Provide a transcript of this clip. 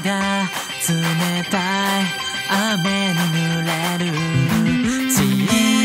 が冷たい雨に濡れる。